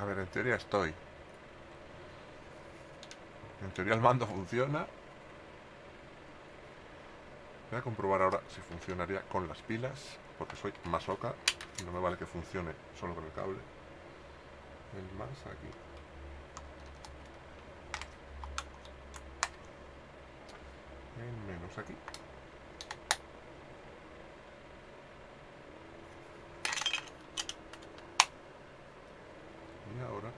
A ver, en teoría estoy. En teoría el mando funciona. Voy a comprobar ahora si funcionaría con las pilas, porque soy masoca y no me vale que funcione solo con el cable. El más aquí. El menos aquí. Ahora,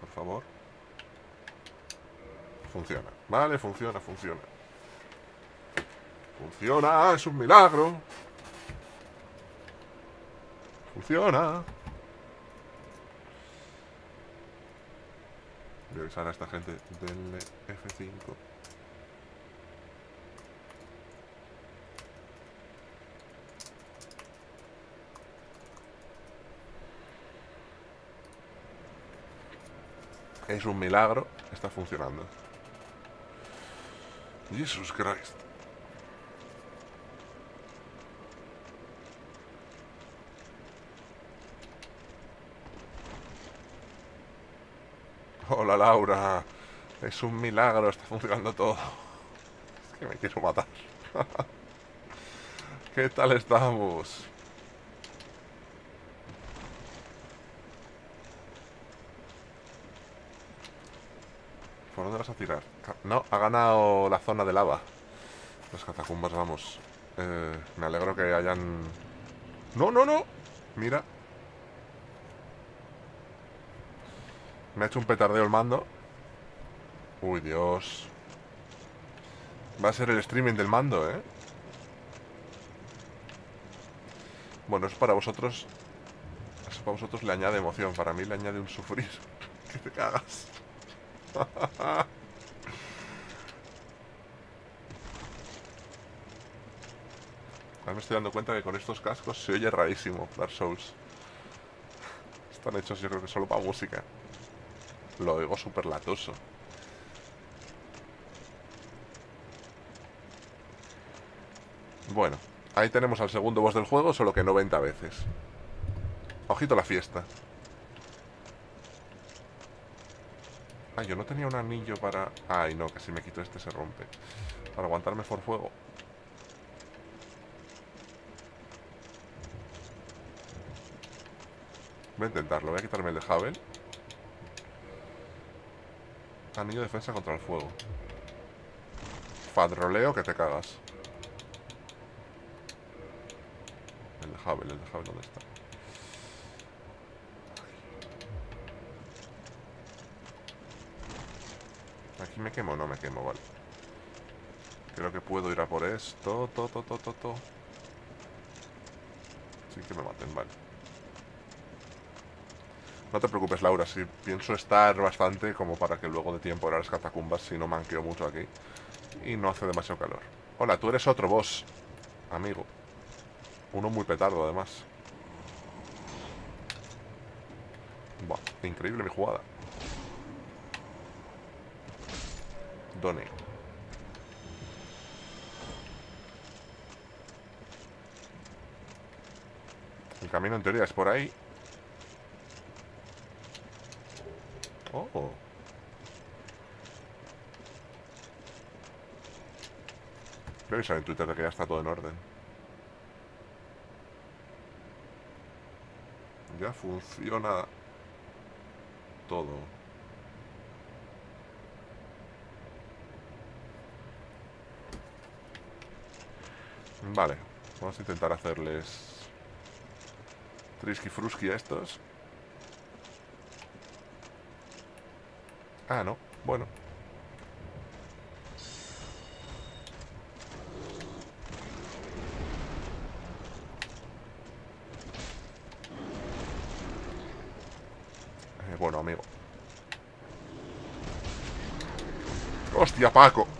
por favor, funciona. Vale, funciona, funciona. Funciona, es un milagro. Funciona. Voy a avisar a esta gente del F5. Es un milagro, está funcionando. Jesus Christ. Hola Laura. Es un milagro, está funcionando todo. Es que me quiero matar. ¿Qué tal estamos? ¿Por dónde vas a tirar? No, ha ganado la zona de lava. Las catacumbas, vamos. Eh, me alegro que hayan... ¡No, no, no! Mira. Me ha hecho un petardeo el mando. Uy, Dios. Va a ser el streaming del mando, ¿eh? Bueno, eso para vosotros... Eso para vosotros le añade emoción. Para mí le añade un sufrir. que te cagas. Ahora me estoy dando cuenta que con estos cascos se oye rarísimo Dark Souls. Están hechos yo creo que solo para música. Lo oigo súper latoso. Bueno, ahí tenemos al segundo boss del juego, solo que 90 veces. Ojito la fiesta. Ah, yo no tenía un anillo para... Ay, no, que si me quito este se rompe. Para aguantarme por fuego. Voy a intentarlo, voy a quitarme el de Havel. Anillo de defensa contra el fuego. Fadroleo que te cagas. El de Havel, el de Havel, ¿dónde está? Aquí me quemo no me quemo, vale. Creo que puedo ir a por esto. To, to, to, to, to. Sin que me maten, vale. No te preocupes, Laura, si pienso estar bastante como para que luego de tiempo a las catacumbas si no manqueo mucho aquí. Y no hace demasiado calor. Hola, tú eres otro boss, amigo. Uno muy petardo, además. Buah, increíble mi jugada. Done. El camino en teoría es por ahí. Oh. Voy a avisar en Twitter que ya está todo en orden. Ya funciona todo. Vale, vamos a intentar hacerles Trisky Fruski a estos. Ah, no. Bueno. Eh, bueno, amigo. ¡Hostia, Paco!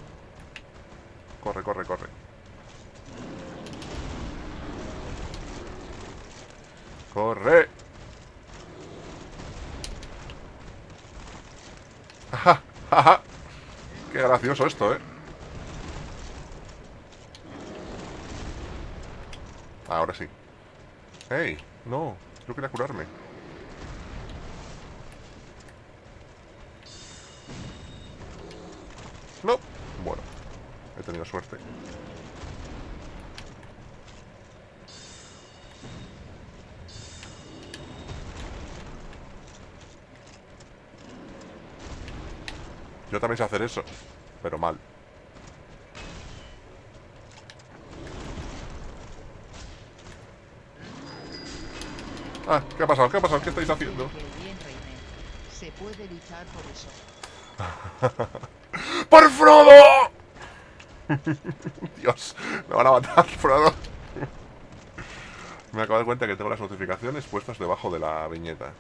peligroso esto, ¿eh? Ahora sí. ¡Ey! No, yo quería curarme. No. Bueno, he tenido suerte. Yo también sé hacer eso pero mal. Ah, ¿qué ha pasado? ¿Qué ha pasado? ¿Qué estáis haciendo? Se puede luchar por eso. ¡Por Frodo! Dios, me van a matar, Frodo. Me acabo de dar cuenta que tengo las notificaciones puestas debajo de la viñeta.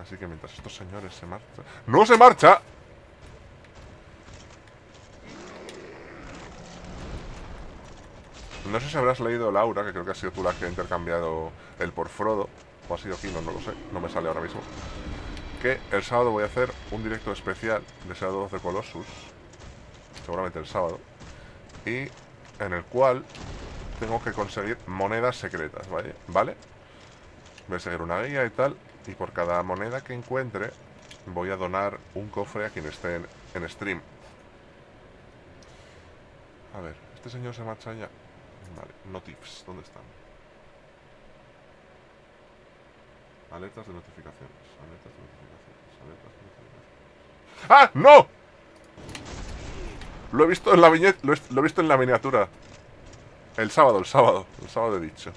Así que mientras estos señores se marchan... ¡No se marcha! No sé si habrás leído Laura, que creo que ha sido tú la que ha intercambiado el por Frodo. O ha sido Kino, no lo sé. No me sale ahora mismo. Que el sábado voy a hacer un directo especial de Shadow of the Colossus. Seguramente el sábado. Y en el cual tengo que conseguir monedas secretas, ¿vale? ¿Vale? Voy a seguir una guía y tal. Y por cada moneda que encuentre voy a donar un cofre a quien esté en, en stream. A ver, este señor se marcha ya. Vale, notifs, ¿dónde están? Alertas de notificaciones, alertas de notificaciones, alertas de notificaciones. ¡Ah! ¡No! Lo he visto en la viñeta, lo, lo he visto en la miniatura. El sábado, el sábado, el sábado he dicho.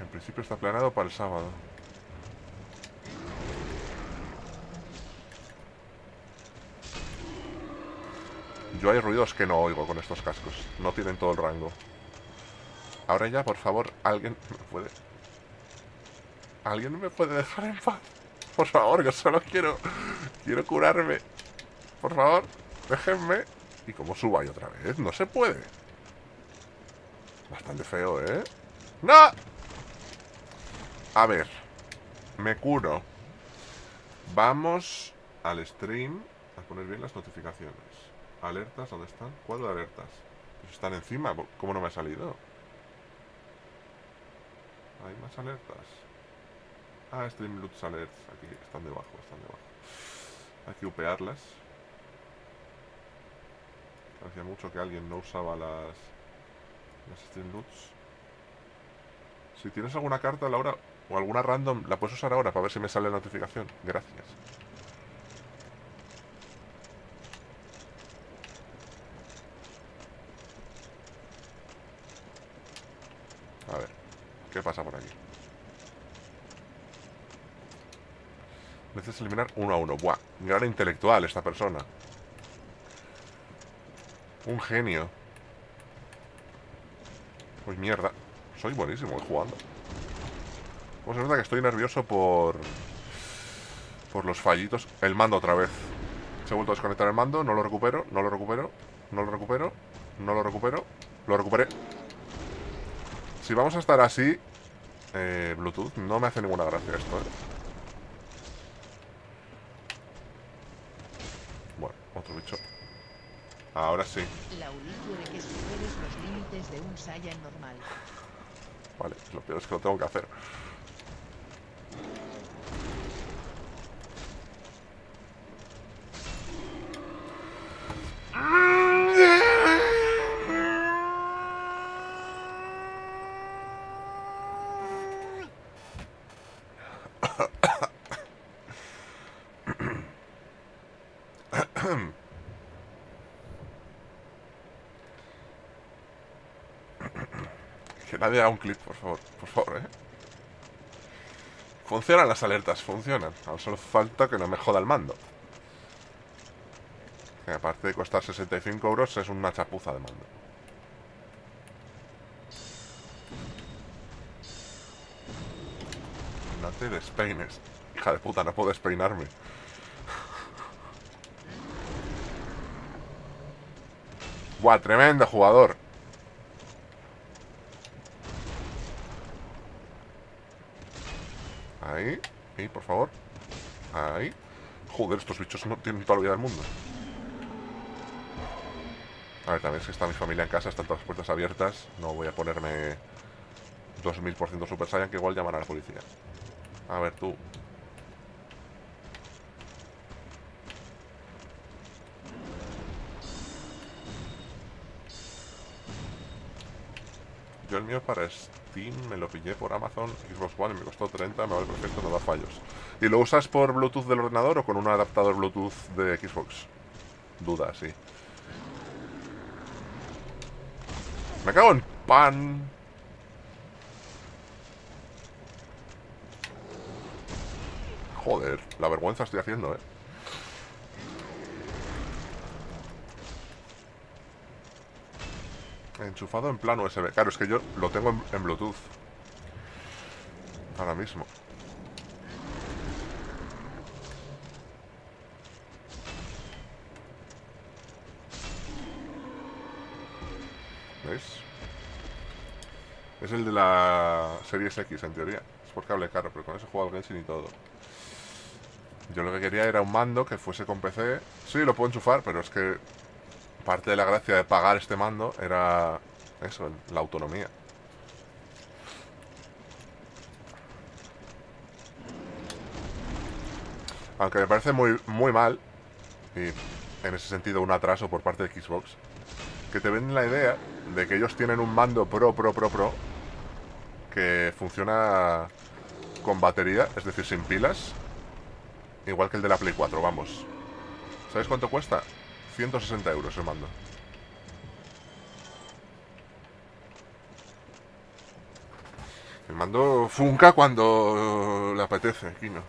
En principio está planeado para el sábado. Yo hay ruidos que no oigo con estos cascos. No tienen todo el rango. Ahora ya, por favor, alguien me puede... ¿Alguien me puede dejar en paz? Por favor, que solo quiero... Quiero curarme. Por favor, déjenme. ¿Y cómo subo ahí otra vez? No se puede. Bastante feo, ¿eh? ¡No! A ver. Me curo. Vamos al stream a poner bien las notificaciones. Alertas, ¿dónde están? ¿Cuál de alertas? Pues están encima. ¿Cómo no me ha salido? Hay más alertas. Ah, Stream Loots Alerts. Aquí están debajo, están debajo. Hay que upearlas. Hacía mucho que alguien no usaba las, las Stream. Si tienes alguna carta, Laura, o alguna random, la puedes usar ahora para ver si me sale la notificación. Gracias. A ver, ¿qué pasa por aquí? Necesitas eliminar uno. Buah, gran intelectual esta persona. Un genio. Pues mierda. Soy buenísimo jugando. Pues se nota que estoy nervioso por... Por los fallitos. El mando otra vez. Se ha vuelto a desconectar el mando. No lo recupero. No lo recupero. No lo recupero. No lo recupero. Lo recuperé. Si vamos a estar así... eh, Bluetooth, no me hace ninguna gracia esto, ¿eh? Bueno, otro bicho. Ahora sí. Quiere que superes los límites de un Saiyan normal. Vale, lo peor es que lo tengo que hacer. Que nadie un clip, por favor. Por favor, eh. Funcionan las alertas, funcionan. Ahora solo falta que no me joda el mando. Que aparte de costar 65 euros, es una chapuza de mando. No te despeines. Hija de puta, no puedo despeinarme. Buah, tremendo jugador. Ahí, por favor. Ahí. Joder, estos bichos no tienen toda la vida del mundo. A ver, también es que está mi familia en casa, están todas las puertas abiertas. No voy a ponerme 2000% Super Saiyan, que igual llamará a la policía. A ver, tú. Yo el mío para este. Me lo pillé por Amazon, Xbox One, y me costó 30, me vale perfecto, no da fallos. ¿Y lo usas por Bluetooth del ordenador o con un adaptador Bluetooth de Xbox? Duda, sí. Me cago en pan. Joder, la vergüenza estoy haciendo, eh. Enchufado en plano USB. Claro, es que yo lo tengo en, Bluetooth. Ahora mismo. ¿Veis? Es el de la Series X, en teoría. Es por cable caro, pero con eso juego al Genshin y todo. Yo lo que quería era un mando que fuese con PC. Sí, lo puedo enchufar, pero es que parte de la gracia de pagar este mando era eso, la autonomía. Aunque me parece muy, muy mal, y en ese sentido un atraso por parte de Xbox, que te venden la idea de que ellos tienen un mando pro, pro, pro, pro, que funciona con batería, es decir, sin pilas, igual que el de la Play 4, vamos. ¿Sabes cuánto cuesta? 160 euros el mando. El mando funca cuando le apetece, Kino.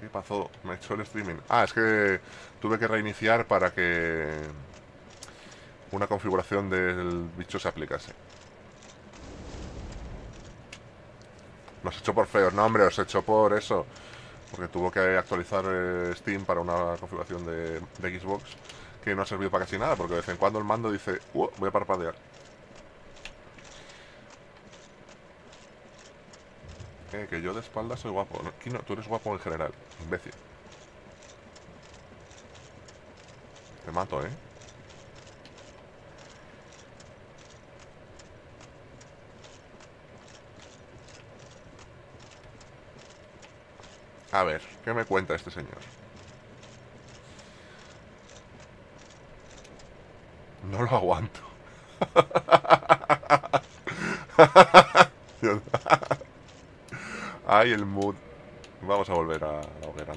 ¿Qué pasó? Me echó el streaming. Ah, es que tuve que reiniciar para que una configuración del bicho se aplicase. No os hecho por feos, no hombre, os hecho por eso. Porque tuvo que actualizar eh, Steam para una configuración de, Xbox que no ha servido para casi nada, porque de vez en cuando el mando dice, uh, voy a parpadear. Eh, que yo de espalda soy guapo. Tú eres guapo en general, imbécil. Te mato, ¿eh? A ver, ¿qué me cuenta este señor? No lo aguanto. Ay, el mood. Vamos a volver a la hoguera.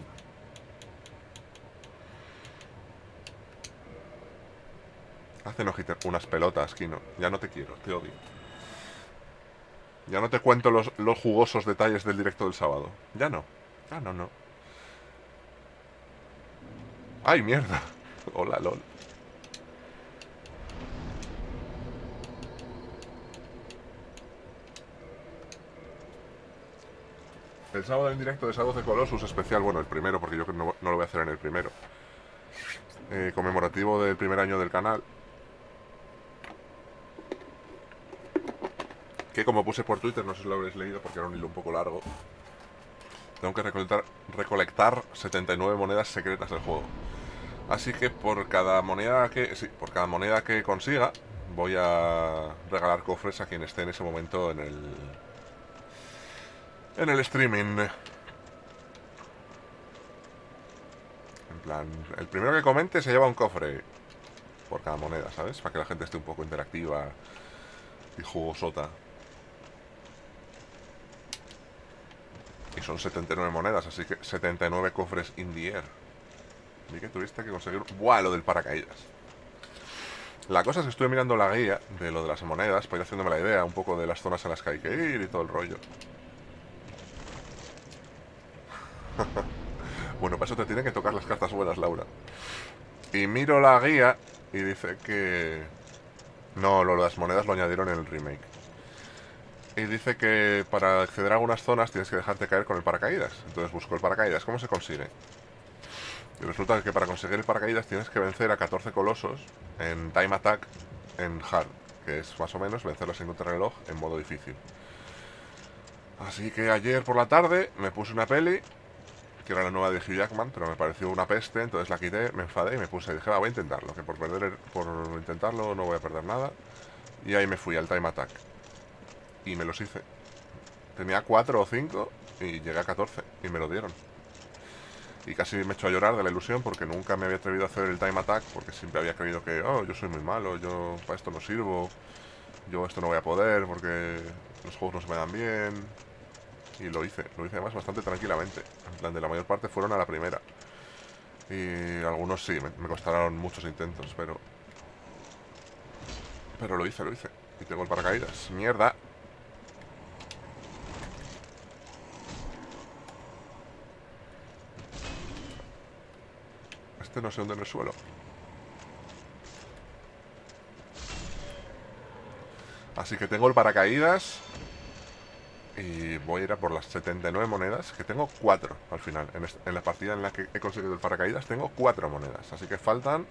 Hacen unas pelotas, Kino. Ya no te quiero, te odio. Ya no te cuento los, los jugosos detalles del directo del sábado. Ya no. Ah, no, no. ¡Ay, mierda! Hola, lol. El sábado en directo de Shadow the Colossus especial, bueno, el primero, porque yo no, no lo voy a hacer en el primero. Eh, conmemorativo del primer año del canal. Que como puse por Twitter, no sé si lo habréis leído porque era un hilo un poco largo. Tengo que recolectar, recolectar 79 monedas secretas del juego. Así que por cada moneda que. Sí, por cada moneda que consiga, voy a regalar cofres a quien esté en ese momento en el. En el streaming. En plan, el primero que comente se lleva un cofre por cada moneda, ¿sabes? Para que la gente esté un poco interactiva y jugosota. Y son 79 monedas, así que 79 cofres in the air. Y que tuviste que conseguir... ¡Buah! Lo del paracaídas. La cosa es que estuve mirando la guía de lo de las monedas para ir haciéndome la idea un poco de las zonas en las que hay que ir y todo el rollo. bueno, para eso te tienen que tocar las cartas buenas, Laura. Y miro la guía y dice que... No, lo de las monedas lo añadieron en el remake. Y dice que para acceder a algunas zonas tienes que dejarte caer con el paracaídas. Entonces busco el paracaídas. ¿Cómo se consigue? Y resulta que para conseguir el paracaídas tienes que vencer a 14 colosos en Time Attack en Hard, que es más o menos vencerlos en contrarreloj en modo difícil. Así que ayer por la tarde me puse una peli, que era la nueva de Hugh Jackman, pero me pareció una peste, entonces la quité, me enfadé y me puse, dije, va, voy a intentarlo, que por, perder por intentarlo no voy a perder nada. Y ahí me fui al Time Attack. Y me los hice. Tenía 4 o 5 y llegué a 14 y me lo dieron. Y casi me echó a llorar de la ilusión porque nunca me había atrevido a hacer el time attack porque siempre había creído que, oh, yo soy muy malo, yo para esto no sirvo, yo esto no voy a poder porque los juegos no se me dan bien. Y lo hice, lo hice además bastante tranquilamente. En plan, de la mayor parte fueron a la primera. Y algunos sí, me, me costaron muchos intentos, pero... Pero lo hice, lo hice. Y tengo el paracaídas. ¡Mierda! Este no sé dónde en el suelo. Así que tengo el paracaídas. Y voy a ir a por las 79 monedas, que tengo 4 al final. En, en, la partida en la que he conseguido el paracaídas tengo 4 monedas. Así que faltan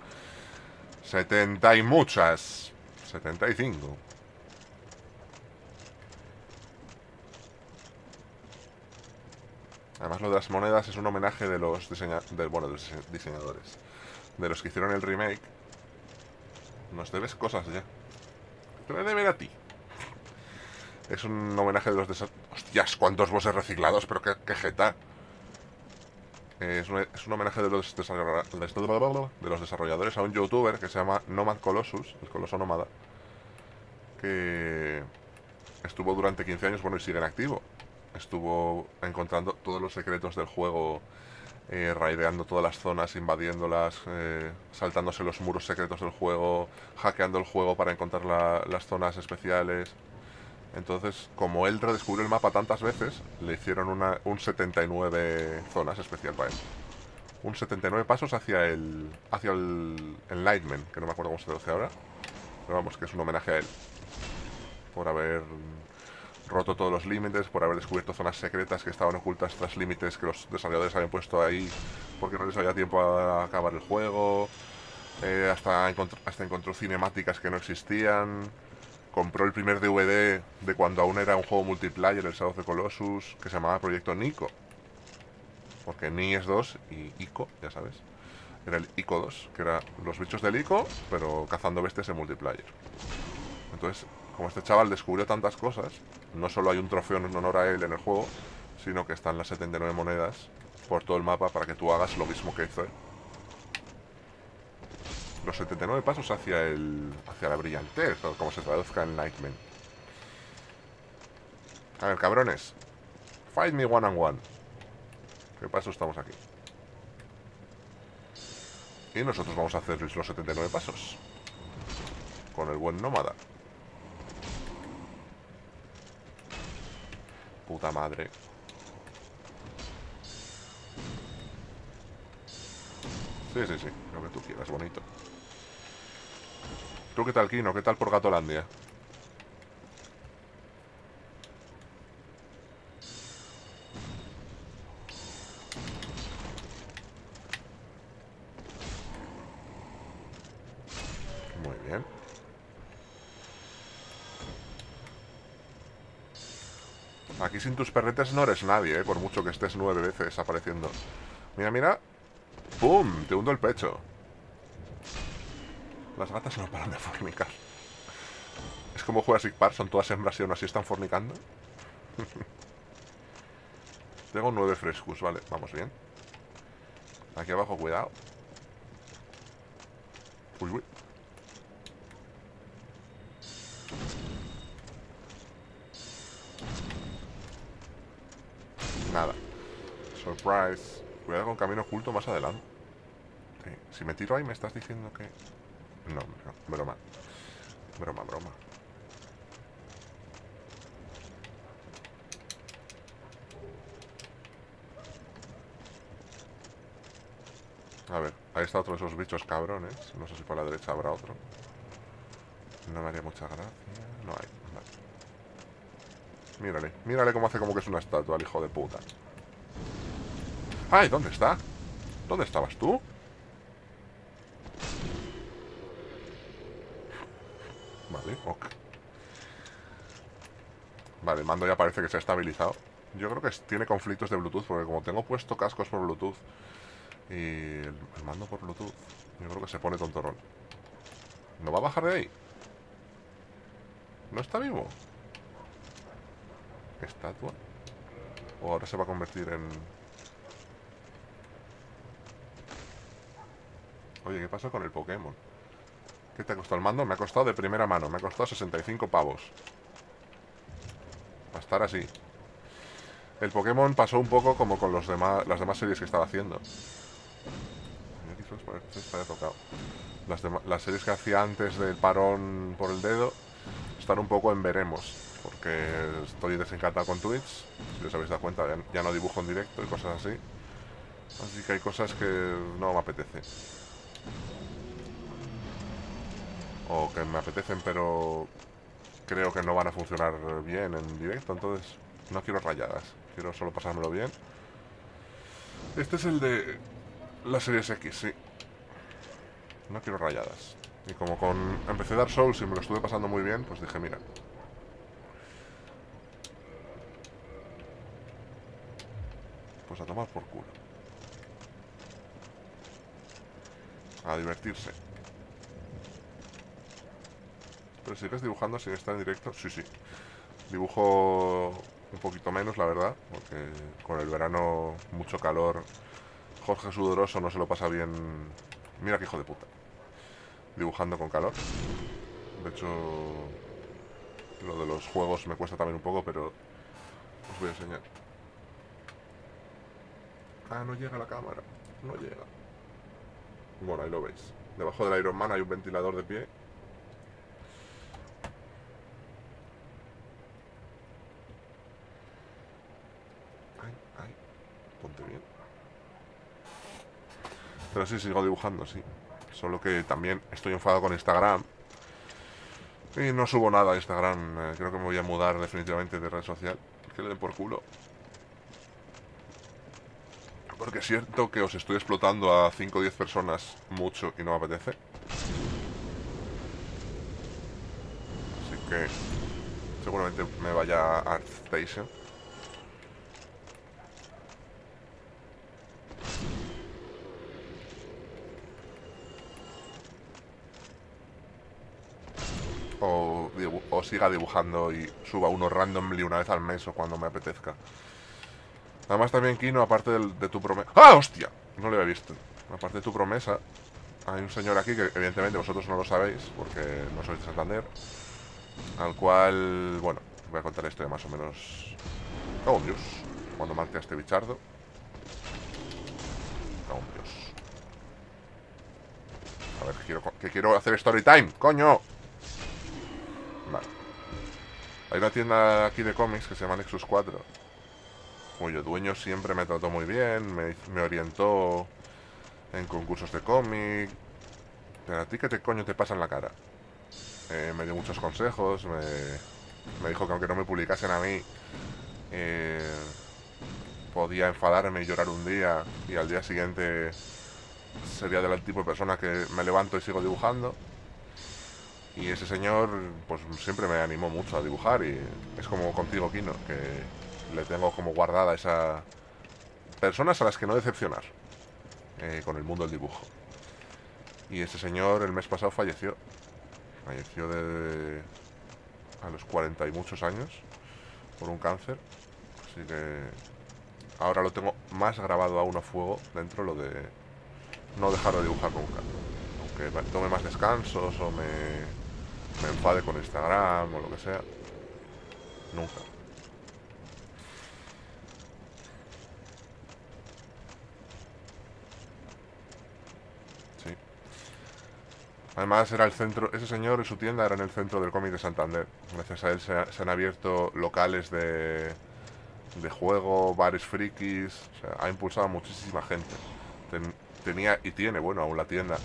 70 y muchas. 75. Además lo de las monedas es un homenaje de los, diseña de, bueno, de los diseñadores. De los que hicieron el remake. Nos debes cosas ya. Te voy a deber a ti. Es un homenaje de los... Hostias, cuántos bosses reciclados, pero qué, qué jeta. Es un, es un, homenaje de los, de los desarrolladores a un youtuber que se llama Nomad Colossus, el coloso nómada, que estuvo durante 15 años, bueno, y sigue en activo. Estuvo encontrando todos los secretos del juego, eh, raideando todas las zonas, invadiéndolas, eh, saltándose los muros secretos del juego, hackeando el juego para encontrar la, las zonas especiales. Entonces, como él redescubrió el mapa tantas veces, le hicieron un 79 zonas especial para él. Un 79 pasos hacia el hacia el Enlightenment, que no me acuerdo cómo se traduce ahora. Pero vamos, que es un homenaje a él. Por haber roto todos los límites, por haber descubierto zonas secretas que estaban ocultas tras límites que los desarrolladores habían puesto ahí porque no les había tiempo a acabar el juego. Eh, hasta, encontró, hasta encontró cinemáticas que no existían compró el primer DVD de cuando aún era un juego multiplayer, el Shadow of the Colossus, que se llamaba Proyecto Nico. Porque Ni es 2 y Ico, ya sabes. Era el Ico 2, que era los bichos del Ico, pero cazando bestias en multiplayer. Entonces, como este chaval descubrió tantas cosas, no solo hay un trofeo en honor a él en el juego, sino que están las 79 monedas por todo el mapa para que tú hagas lo mismo que hizo él los 79 pasos hacia el hacia la brillantez, como se traduzca en Nightman. A ver, cabrones. Fight me one on one. ¿Qué paso estamos aquí? Y nosotros vamos a hacer los 79 pasos. Con el buen nómada. Puta madre. Sí, sí, sí. Lo que tú quieras, bonito. ¿Tú qué tal, Kino? ¿Qué tal por Gatolandia? Muy bien. Aquí tus perretes no eres nadie, ¿eh? Por mucho que estés nueve veces apareciendo. Mira, mira. ¡Pum! Te hundo el pecho. Las gatas no paran de fornicar. Es como Jurassic Park, son todas hembras y aún así están fornicando. Tengo nueve frescos, vale, vamos bien. Aquí abajo, cuidado. Uy, uy. Nada. Surprise. Cuidado con camino oculto más adelante. Si me tiro ahí me estás diciendo que... No, no, broma. Broma, broma. A ver, ahí está otro de esos bichos cabrones. No sé si por la derecha habrá otro. No me haría mucha gracia. No hay. Vale. Mírale, mírale cómo hace como que es una estatua, el hijo de puta. ¡Ay! ¿Dónde está? ¿Dónde estabas tú? Vale, ok. Vale, el mando ya parece que se ha estabilizado. Yo creo que tiene conflictos de Bluetooth, porque como tengo puesto cascos por Bluetooth y el, mando por Bluetooth, yo creo que se pone tontorrón. ¿No va a bajar de ahí? ¿No está vivo? ¿Estatua? ¿O ahora se va a convertir en... Oye, ¿qué pasa con el Pokémon? ¿Qué te ha costado el mando? Me ha costado de primera mano. Me ha costado 65 pavos. Va a estar así. El Pokémon pasó un poco como con los demás, las demás series que estaba haciendo. Las, las series que hacía antes del parón por el dedo están un poco en veremos. Porque estoy desencantado con Twitch. Si os habéis dado cuenta, ya, ya no dibujo en directo y cosas así. Así que hay cosas que no me apetece. O que me apetecen pero creo que no van a funcionar bien en directo. Entonces no quiero rayadas. Quiero solo pasármelo bien. Este es el de la series X, sí. No quiero rayadas. Y como con empecé Dark Souls y me lo estuve pasando muy bien, pues dije, mira. Pues a tomar por culo. A divertirse. Pero sigues dibujando sin estar en directo. Sí, sí. Dibujo un poquito menos, la verdad, porque con el verano mucho calor. Jorge Sudoroso no se lo pasa bien. Mira qué hijo de puta. Dibujando con calor. De hecho, lo de los juegos me cuesta también un poco, pero os voy a enseñar. Ah, no llega la cámara. No llega. Bueno, ahí lo veis. Debajo del Iron Man hay un ventilador de pie. Ay, ay. Ponte bien. Pero sí, sigo dibujando, sí. Solo que también estoy enfadado con Instagram. Y no subo nada a Instagram. Eh, creo que me voy a mudar definitivamente de red social. Que le den por culo. Porque es cierto que os estoy explotando a 5 o 10 personas mucho y no me apetece. Así que seguramente me vaya a ArtStation. O, o, siga dibujando y suba uno randomly una vez al mes o cuando me apetezca. Además también, Kino, aparte de, tu promesa... ¡Ah, hostia! No lo había visto. Aparte de tu promesa, hay un señor aquí que evidentemente vosotros no lo sabéis, porque no sois de Santander, al cual, bueno, voy a contar esto de más o menos... ¡Oh, Dios! Cuando mate a este bichardo. ¡Oh, Dios! A ver, que quiero, que quiero hacer story time, coño. Vale. Hay una tienda aquí de cómics que se llama Nexus 4 cuyo dueño siempre me trató muy bien, me, orientó en concursos de cómic. Pero a ti qué te coño te pasa en la cara. Eh, me dio muchos consejos, me, dijo que aunque no me publicasen a mí, eh, podía enfadarme y llorar un día y al día siguiente sería del tipo de persona que me levanto y sigo dibujando. Y ese señor, pues siempre me animó mucho a dibujar y es como contigo, Kino, que le tengo como guardada esa... Personas a las que no decepcionar eh, con el mundo del dibujo. Y ese señor el mes pasado falleció. Falleció de... a los 40 y muchos años por un cáncer. Así que ahora lo tengo más grabado aún a fuego dentro lo de no dejar de dibujar nunca. Aunque tome más descansos o me, me enfade con Instagram o lo que sea. Nunca. Además era el centro, ese señor y su tienda era en el centro del cómic de Santander. Gracias a él se, han abierto locales de, de juego, bares frikis, o sea, ha impulsado a muchísima gente. tenía y tiene, bueno, aún la tienda,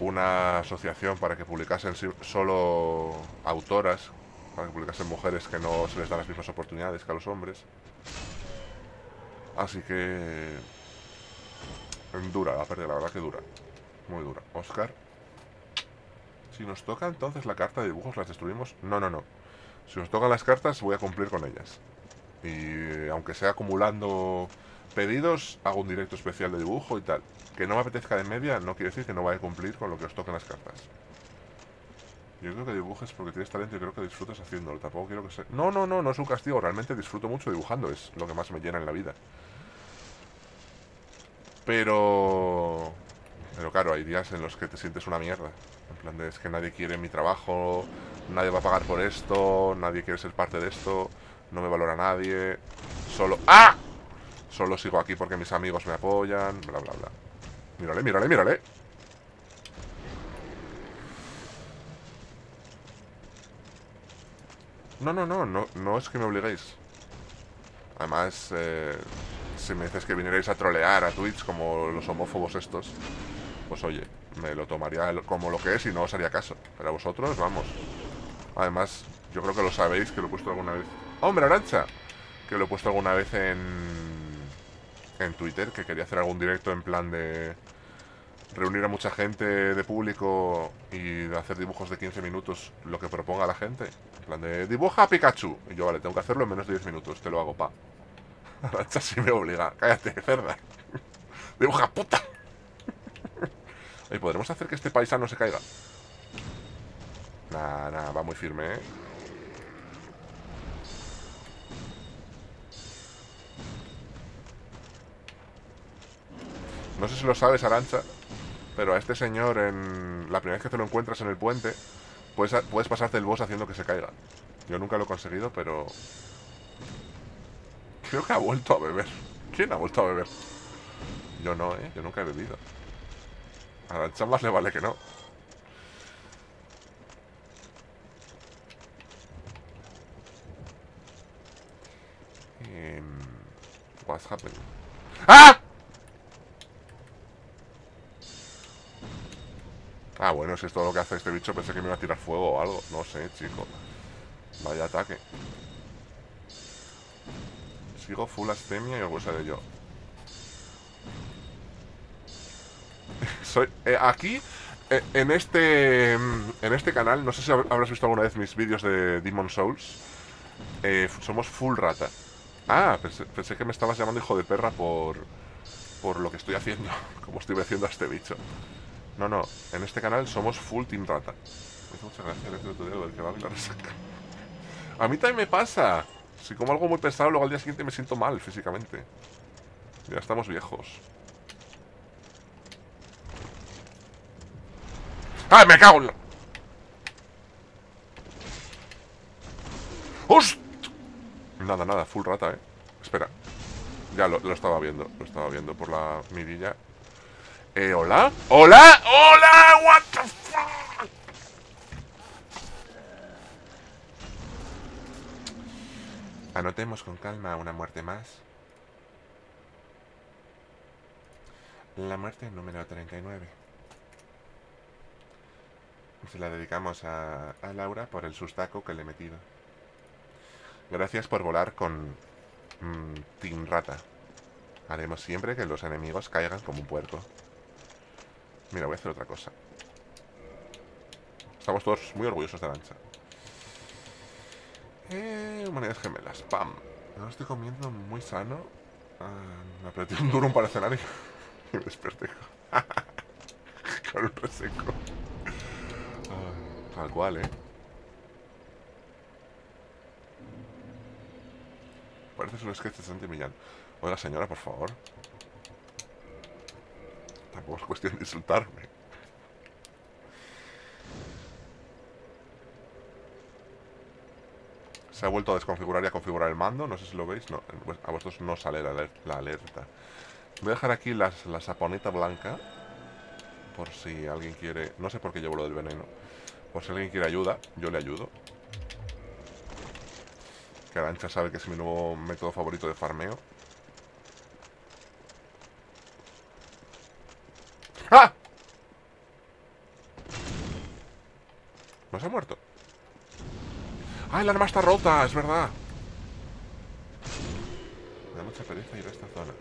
una asociación para que publicasen solo autoras, para que publicasen mujeres que no se les dan las mismas oportunidades que a los hombres. Así que... Dura la pérdida, la verdad que dura. Muy dura. Oscar. Si nos toca entonces la carta de dibujos, ¿las destruimos? No, no, no. Si nos tocan las cartas, voy a cumplir con ellas. Y aunque sea acumulando pedidos, hago un directo especial de dibujo y tal. Que no me apetezca de media no quiere decir que no vaya a cumplir con lo que os toquen las cartas. Yo creo que dibujes porque tienes talento y creo que disfrutas haciéndolo. Tampoco quiero que sea... No, no, no, no es un castigo. Realmente disfruto mucho dibujando. Es lo que más me llena en la vida. Pero... Pero claro, hay días en los que te sientes una mierda. En plan de es que nadie quiere mi trabajo, nadie va a pagar por esto, nadie quiere ser parte de esto, no me valora nadie. Solo. ¡Ah! Solo sigo aquí porque mis amigos me apoyan, bla bla bla. Mírale, mírale, mírale. No, no, no, no, no es que me obliguéis. Además, eh, si me dices que vinierais a trolear a Twitch como los homófobos estos, pues oye, me lo tomaría como lo que es y no os haría caso. Pero a vosotros, vamos. Además, yo creo que lo sabéis, que lo he puesto alguna vez. ¡Hombre, Arancha! Que lo he puesto alguna vez en... En Twitter, que quería hacer algún directo en plan de... Reunir a mucha gente de público y hacer dibujos de 15 minutos, lo que proponga la gente. En plan de, dibuja a Pikachu. Y yo, vale, tengo que hacerlo en menos de 10 minutos, te lo hago, pa. Arancha sí me obliga. Cállate, cerda. Dibuja, puta. ¿Y podremos hacer que este paisano se caiga? Nah, nah, va muy firme, ¿eh? No sé si lo sabes, Arancha, pero a este señor, en la primera vez que te lo encuentras en el puente, puedes, puedes pasarte el boss haciendo que se caiga. Yo nunca lo he conseguido, pero... Creo que ha vuelto a beber. ¿Quién ha vuelto a beber? Yo no, ¿eh? Yo nunca he bebido. A Arancha más le vale que no. Eh, what's happening? ¡Ah! Ah, bueno, si es todo lo que hace este bicho, pensé que me iba a tirar fuego o algo. No sé, chico. Vaya ataque. Sigo full astemia y orgullosa de yo. Eh, aquí, eh, en este... En este canal, no sé si hab- habrás visto alguna vez mis vídeos de Demon Souls. Eh, somos full rata. Ah, pensé, que me estabas llamando hijo de perra por... Por lo que estoy haciendo. Como estoy haciendo a este bicho. No, no, en este canal somos full team rata. Hace mucha gracia el del kebab y la resaca. A mí también me pasa. Si como algo muy pesado, luego al día siguiente me siento mal físicamente. Ya estamos viejos. ¡Ah, me cago en la... ¡Host! Nada, nada, full rata, eh. Espera. Ya lo, lo estaba viendo, lo estaba viendo por la mirilla. Eh, ¿hola? ¿Hola? ¡Hola! ¿What the fuck? Anotemos con calma una muerte más. La muerte número 39. Se la dedicamos a, Laura por el sustaco que le he metido. Gracias por volar con mm, Team Rata. Haremos siempre que los enemigos caigan como un puerco. Mira, voy a hacer otra cosa. Estamos todos muy orgullosos de Arancha. Eh, humanidades gemelas. ¡Pam! No estoy comiendo muy sano. Ah, me apreté un duro para escenario. y me desperté. Con un reseco. Tal cual, ¿eh? Parece un sketch de Santi Millán. Oiga, señora, por favor. Tampoco es cuestión de insultarme. Se ha vuelto a desconfigurar y a configurar el mando. No sé si lo veis. No, pues a vosotros no sale la, aler- la alerta. Voy a dejar aquí las, la saponeta blanca. Por si alguien quiere... No sé por qué llevo lo del veneno. Por si alguien quiere ayuda, yo le ayudo. Que Arancha sabe que es mi nuevo método favorito de farmeo. ¡Ah! ¿No se ha muerto? ¡Ah, el arma está rota! Es verdad. Me da mucha pereza ir a esta zona.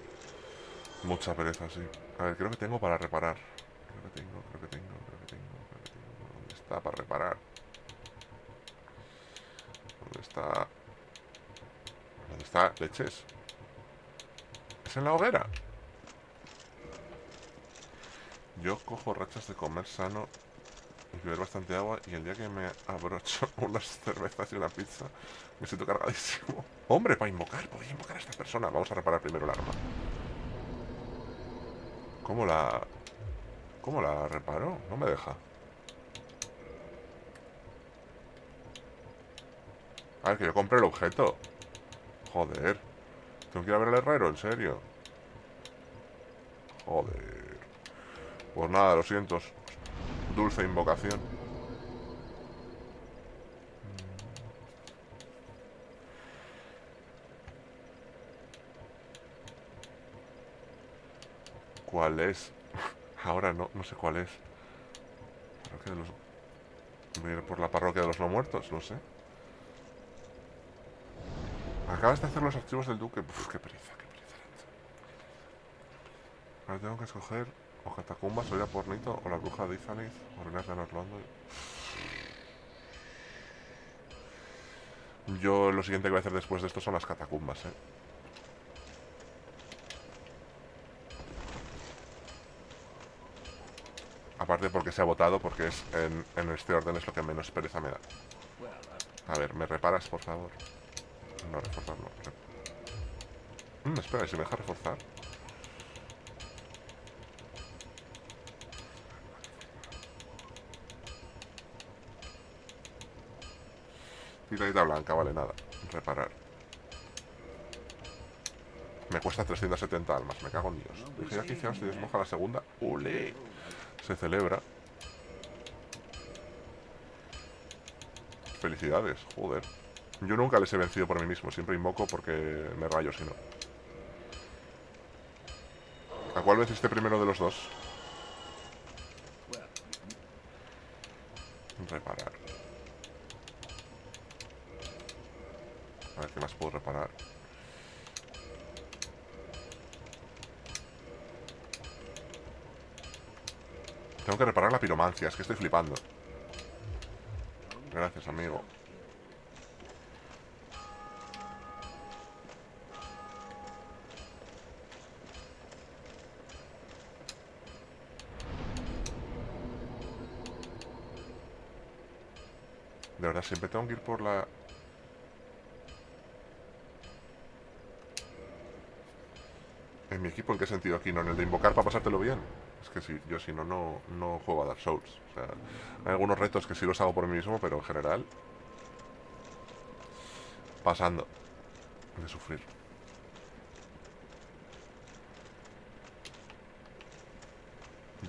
Mucha pereza, sí. A ver, creo que tengo para reparar. Creo que tengo, creo que tengo, creo que tengo, creo que tengo. ¿Dónde para reparar? ¿Dónde está? ¿Dónde está? Leches. ¿Es en la hoguera? Yo cojo rachas de comer sano y beber bastante agua y el día que me abrocho unas cervezas y una pizza me siento cargadísimo. Hombre, para invocar, podría invocar a esta persona. Vamos a reparar primero el arma. ¿Cómo la... ¿Cómo la reparo? No me deja. A ver, que yo compré el objeto. Joder. Tengo que ir a ver al herrero, en serio. Joder. Pues nada, lo siento. Dulce invocación. ¿Cuál es? Ahora no, no sé cuál es. Voy a ir por la parroquia de los no muertos, no sé. Acabas de hacer los archivos del duque. Uf, qué pereza, qué pereza. Ahora tengo que escoger o catacumbas, o ir a Pornito, o la bruja de Izalith, o ruinas de Norlondo. Yo lo siguiente que voy a hacer después de esto son las catacumbas, eh. Aparte porque se ha votado, porque es en, en este orden es lo que menos pereza me da. A ver, ¿me reparas, por favor? No, reforzar no. Re- Mm, espera, ¿y si me deja reforzar? Tiradita blanca, vale, nada. Reparar. Me cuesta 370 almas, me cago en Dios. Dije ya que hicieron si desmoja la segunda. ¡Ule! Se celebra. Felicidades, joder. Yo nunca les he vencido por mí mismo, siempre invoco porque me rayo si no. ¿A cuál venciste primero de los dos? Reparar. A ver qué más puedo reparar. Tengo que reparar la piromancia, es que estoy flipando. Gracias, amigo. De verdad, siempre tengo que ir por la... ¿En mi equipo en qué sentido aquí? ¿No en el de invocar para pasártelo bien? Es que si, yo si no, no, no juego a Dark Souls. O sea, hay algunos retos que sí los hago por mí mismo, pero en general... Pasando. De sufrir.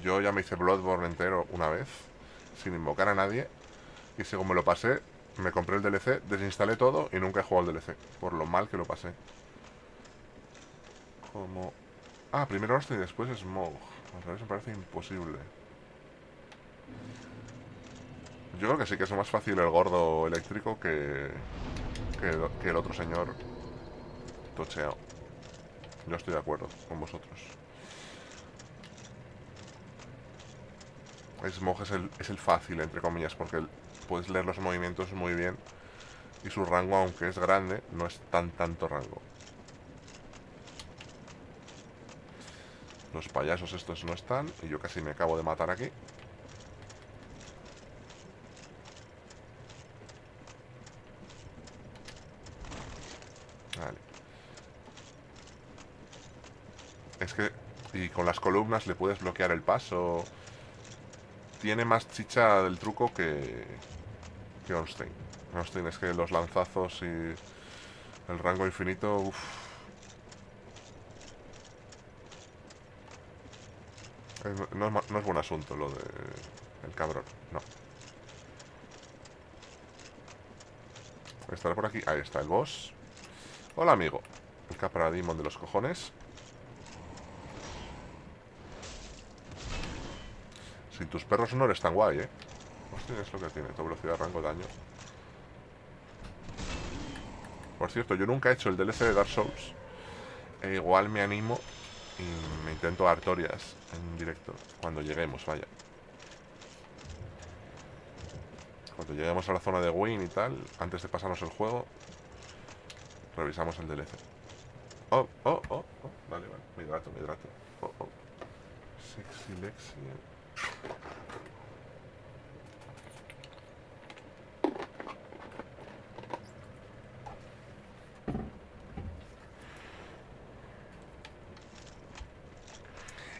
Yo ya me hice Bloodborne entero una vez, sin invocar a nadie, y según me lo pasé, me compré el DLC, desinstalé todo y nunca he jugado al DLC, por lo mal que lo pasé. Como... Ah, primero Austin y después Smog. Al revés me parece imposible. Yo creo que sí que es más fácil el gordo eléctrico que, que, que el otro señor tocheado. Yo estoy de acuerdo con vosotros. Smog es el, es el fácil, entre comillas, porque el- puedes leer los movimientos muy bien y su rango, aunque es grande, no es tan tanto rango. Los payasos estos no están y yo casi me acabo de matar aquí. Vale. Es que... Y con las columnas le puedes bloquear el paso. Tiene más chicha del truco que... Que Ornstein. Ornstein es que los lanzazos y... El rango infinito... Eh, No, es buen asunto lo de... El cabrón, no. Estará por aquí. Ahí está el boss. Hola, amigo. El Capradimon de los cojones. Sin tus perros no eres tan guay, ¿eh? Hostia, es lo que tiene. Tu velocidad, rango, daño. Por cierto, yo nunca he hecho el DLC de Dark Souls. E igual me animo y me intento Artorias en directo. Cuando lleguemos, vaya. Cuando lleguemos a la zona de Win y tal, antes de pasarnos el juego, revisamos el DLC. Oh, oh, oh, oh. Vale, vale. Me hidrato, me hidrato. Oh, oh. Sexy Lexi.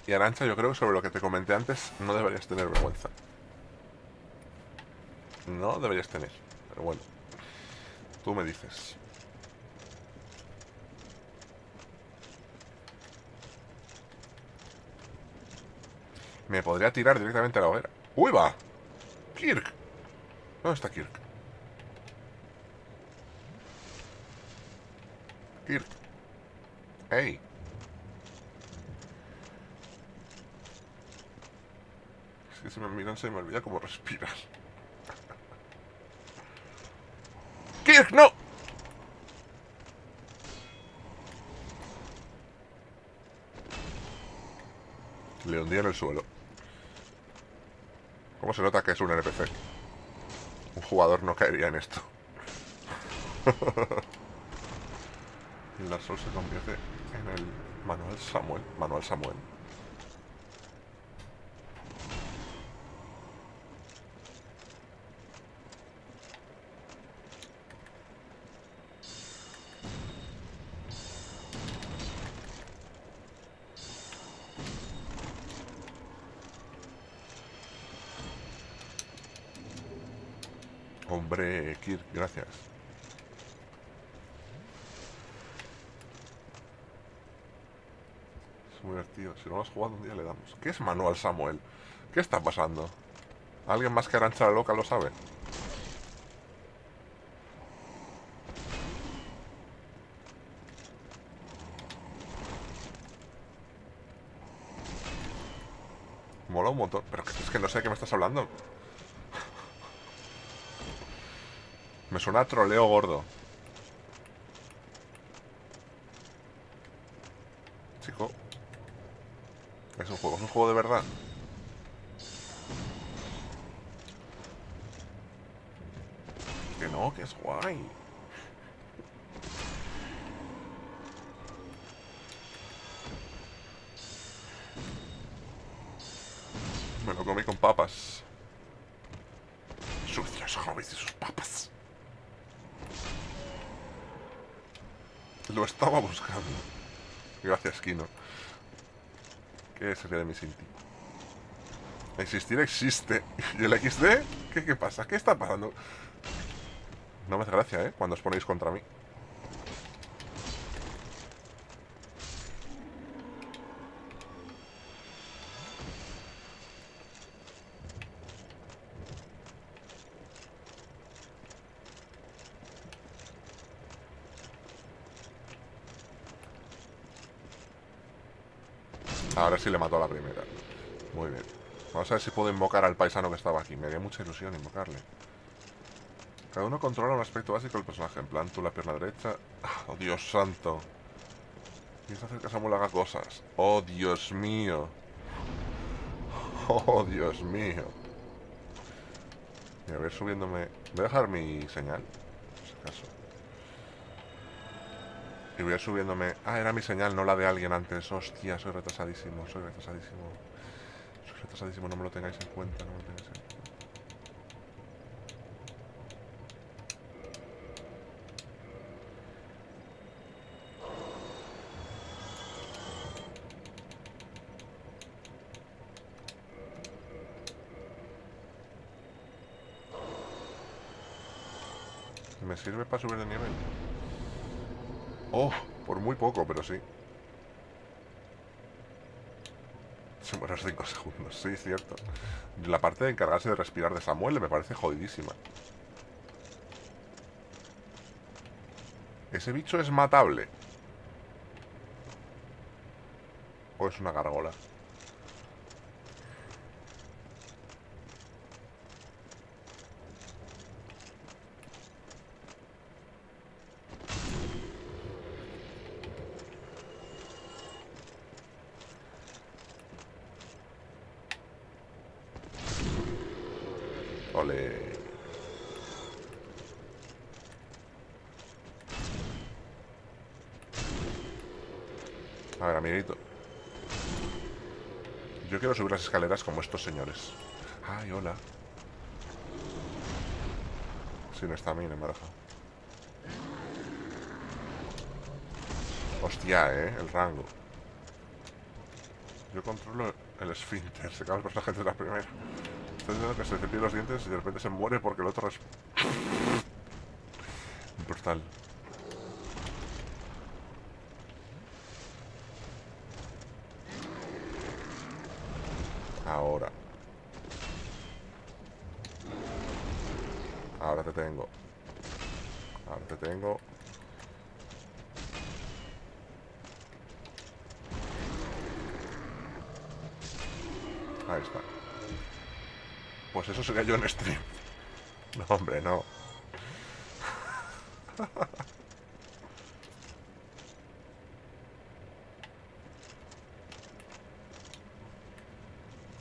Y Arancha, yo creo que sobre lo que te comenté antes, no deberías tener vergüenza. No deberías tener. Pero bueno. Tú me dices. Me podría tirar directamente a la hoguera. ¡Uy, va! ¡Kirk! ¿Dónde está Kirk? Kirk. ¡Ey! Si me miran se me olvida cómo respirar. ¡Kirk, no! Le hundí en el suelo. ¿Cómo se nota que es un NPC? Un jugador no caería en esto. la Sol se convierte en el Manuel Samuel. Manuel Samuel. Hombre, Kirk, gracias. Es muy divertido. Si no lo has jugado un día le damos. ¿Qué es Manuel Samuel? ¿Qué está pasando? ¿Alguien más que Arancha Loca lo sabe? Mola un montón. Pero es que no sé de qué me estás hablando. Me suena a troleo gordo. Chico. Es un juego, es un juego de verdad. Que no, que es guay. Me lo comí con papas. Sucios hobbies y sus papas. Lo estaba buscando. Gracias, Kino. ¿Qué sería de? Existir existe. ¿Y el XD? ¿Qué, ¿Qué pasa? ¿Qué está pasando? No me hace gracia, ¿eh? Cuando os ponéis contra mí. Ahora sí le mató a la primera. Muy bien. Vamos a ver si puedo invocar al paisano que estaba aquí. Me haría mucha ilusión invocarle. Cada uno controla un aspecto básico del personaje. En plan, tú la pierna derecha. Oh, Dios santo. Quieres hacer que Samuel haga cosas. Oh, Dios mío. Oh, Dios mío. Y a ver, subiéndome... Voy a dejar mi señal. Si acaso. Y voy a subiéndome... Ah, era mi señal, no la de alguien antes. Hostia, soy retrasadísimo, soy retrasadísimo. Soy retrasadísimo, no me lo tengáis en cuenta, no me lo tengáis en cuenta. ¿Me sirve para subir de nivel? Oh, por muy poco, pero sí. Se muere a los 5 segundos, sí, cierto. La parte de encargarse de respirar de Samuel me parece jodidísima. ¿Ese bicho es matable? ¿O es una gargola? Ole. A ver, amiguito. Yo quiero subir las escaleras como estos señores. Ay, hola. Sin estamina, me ha dejado. Hostia, eh, el rango. Yo controlo el esfínter. Se acaba el personaje de la primera. Estoy diciendo que se cepille los dientes y de repente se muere porque el otro es... Brutal. Ahora. Ahora te tengo. Ahora te tengo. Ahí está. Pues eso sería yo en stream. No, hombre, no.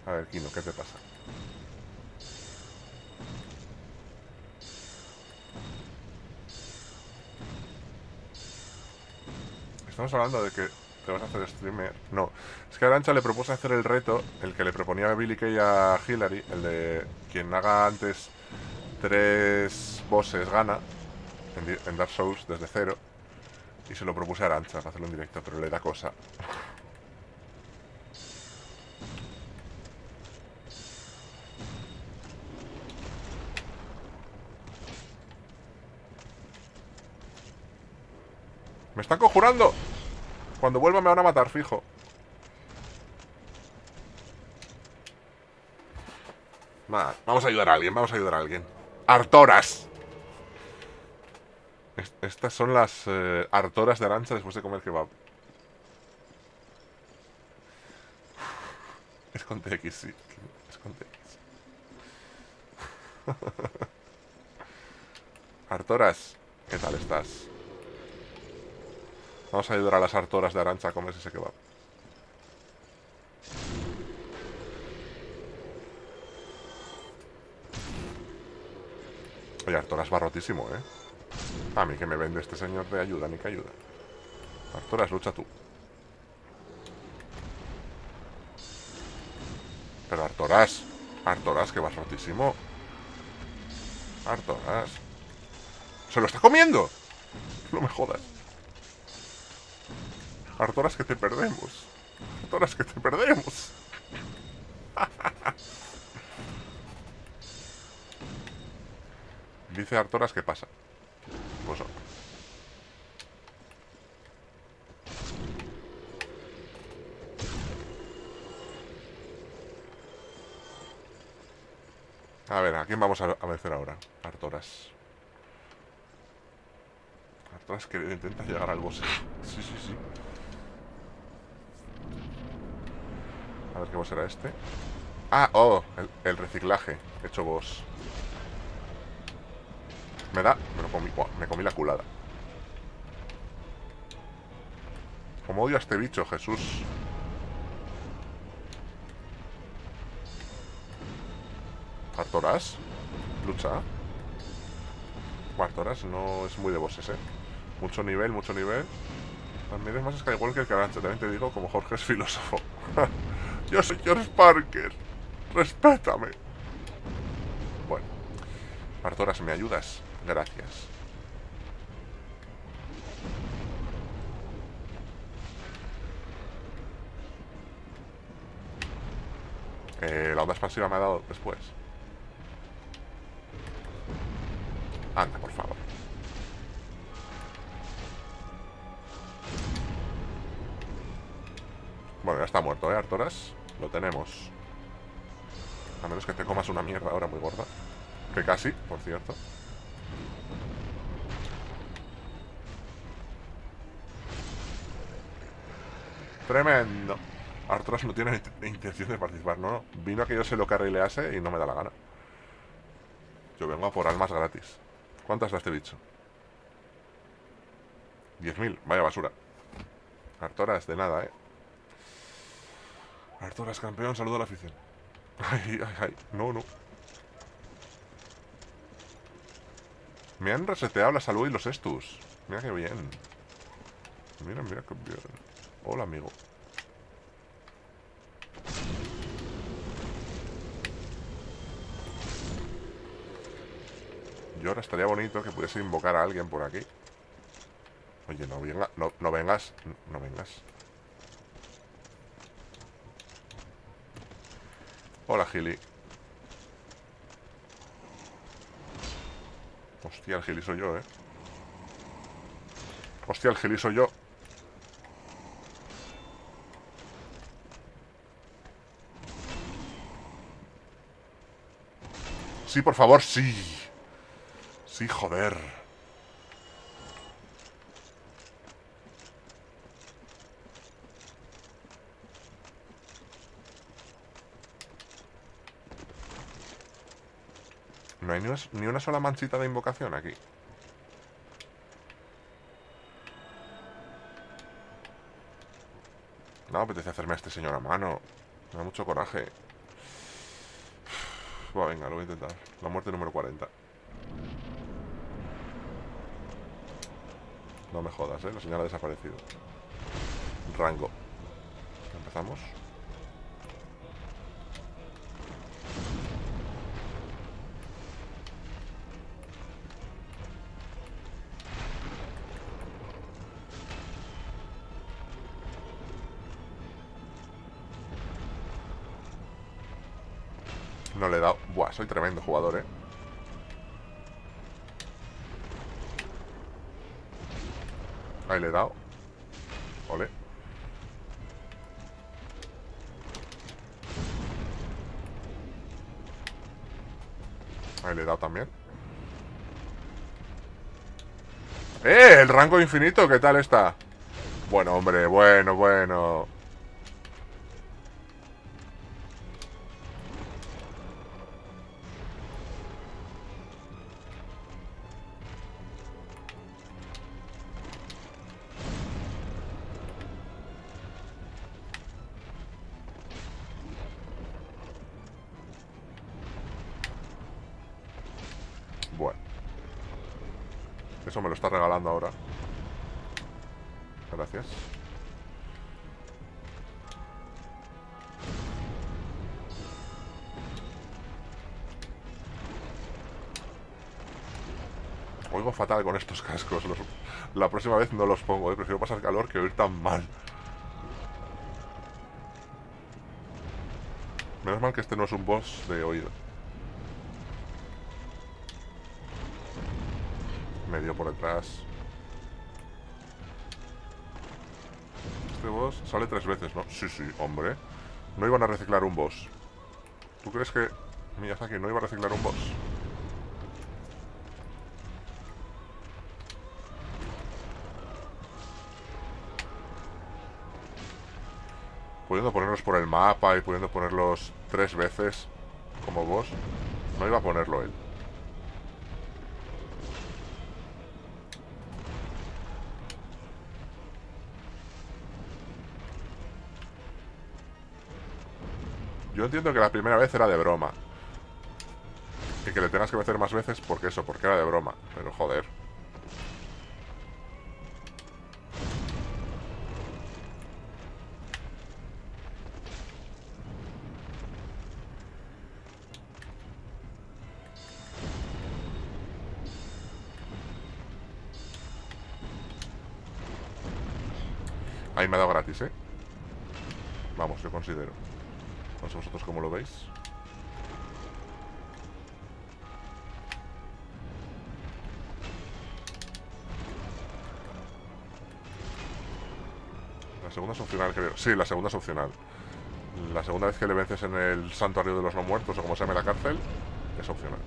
A ver, Kino, ¿qué te pasa? Estamos hablando de que te vas a hacer streamer. No, es que a Arancha le propuse hacer el reto, el que le proponía a Billy Kay a Hillary, el de quien haga antes tres bosses gana en, Dark Souls desde cero. Y se lo propuse a Arancha para hacerlo en directo, pero le da cosa. ¡Me están conjurando! Cuando vuelva me van a matar, fijo. Va, vamos a ayudar a alguien, vamos a ayudar a alguien. ¡Artoras! Es- Estas son las eh, artoras de Arancha después de comer kebab. Es con TX, sí. Es con TX. Artoras, ¿qué tal estás? Vamos a ayudar a las artoras de Arancha a comerse ese kebab. Oye, Artoras va rotísimo, ¿eh? A mí que me vende este señor de ayuda, ni que ayuda. Artoras, lucha tú. Pero Artoras, Artoras, que vas rotísimo. Artoras. ¡Se lo está comiendo! No me jodas. Artoras que te perdemos. Artoras que te perdemos. Dice Artoras que pasa. Pues no. A ver, ¿a quién vamos a vencer ahora? Artoras. Artoras que intenta llegar al boss. Sí, sí, sí. A ver qué boss era este. Ah, oh, el, reciclaje. Hecho boss. Me da... Me, lo comí, me comí la culada. Como odio a este bicho, Jesús. Artoras. Lucha. Artoras no es muy de bosses, eh. Mucho nivel, mucho nivel. También es más Skywalker que Arancha, también te digo, como Jorge es filósofo. Yo soy George Parker. Respétame. Bueno. Artoras, ¿me ayudas? Gracias. Eh, la onda expansiva me ha dado después. Anda, por favor. Bueno, ya está muerto, ¿eh, Artoras? Lo tenemos. A menos que te comas una mierda ahora muy gorda. Que casi, por cierto. Tremendo. Arturas no tiene int- intención de participar, no, no. Vino a que yo se lo carrilease y no me da la gana. Yo vengo a por almas gratis. ¿Cuántas da este bicho? 10.000, vaya basura. Artoras, de nada, eh. Artoras, campeón, saludo a la afición. Ay, ay, ay, no, no. Me han reseteado la salud y los estus. Mira qué bien. Mira, mira qué bien. Hola, amigo. Yo ahora estaría bonito que pudiese invocar a alguien por aquí. Oye, no venga, no vengas, no vengas. Hola, Gili. Hostia, el Gili soy yo, ¿eh? Hostia, el Gili soy yo. Sí, por favor, sí. Sí, joder. No hay ni una, sola manchita de invocación aquí. No apetece hacerme a este señor a mano. Me da mucho coraje. Bueno, venga, lo voy a intentar. La muerte número 40. No me jodas, ¿eh? La señal ha desaparecido. Rango. Empezamos. Soy tremendo jugador, ¿eh? Ahí le he dado. Ole. Ahí le he dado también. ¡Eh! El rango infinito, ¿qué tal está? Bueno, hombre, bueno, bueno. Ahora. Gracias. Oigo fatal con estos cascos. la próxima vez no los pongo, ¿eh? Prefiero pasar calor que oír tan mal. Menos mal que este no es un boss de oído. Medio por detrás. Este boss sale tres veces, ¿no? Sí, sí, hombre. No iban a reciclar un boss. ¿Tú crees que Miyazaki no iba a reciclar un boss? Pudiendo ponerlos por el mapa y pudiendo ponerlos tres veces como boss, no iba a ponerlo él. Yo entiendo que la primera vez era de broma. Y que le tengas que meter más veces porque eso, porque era de broma. Pero joder. Creo. Sí, la segunda es opcional. La segunda vez que le vences en el santuario de los no muertos o como se llame la cárcel, es opcional.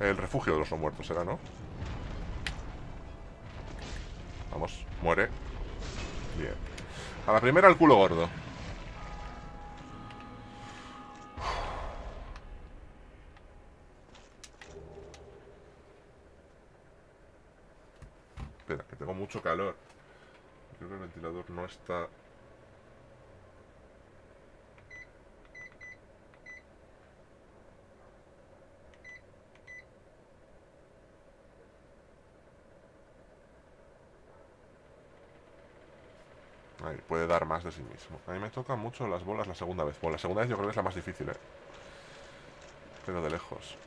El refugio de los no muertos será, ¿no? Vamos, muere. Bien. A la primera el culo gordo. Espera, que tengo mucho calor. Creo que el ventilador no está... Ahí, puede dar más de sí mismo. A mí me tocan mucho las bolas la segunda vez. Bueno, la segunda vez yo creo que es la más difícil, ¿eh? Pero de lejos.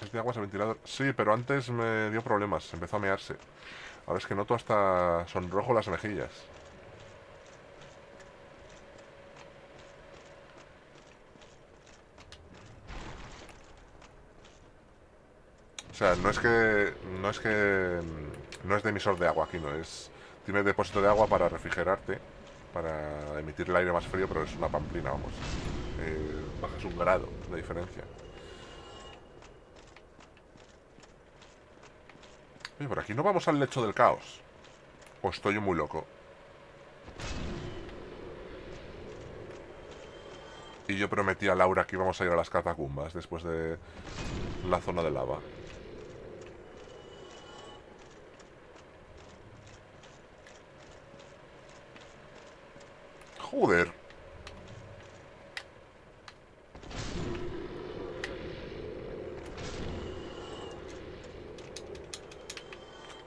¿Es de aguas el ventilador? Sí, pero antes me dio problemas. Empezó a mearse. Ahora es que noto hasta sonrojo las mejillas. O sea, no es que. No es que. No es de emisor de agua aquí, no es. Tiene depósito de agua para refrigerarte, para emitir el aire más frío, pero es una pamplina, vamos. Eh, bajas un grado de diferencia. Oye, por aquí no vamos al lecho del caos. O estoy muy loco. Y yo prometí a Laura que íbamos a ir a las catacumbas después de la zona de lava. Joder.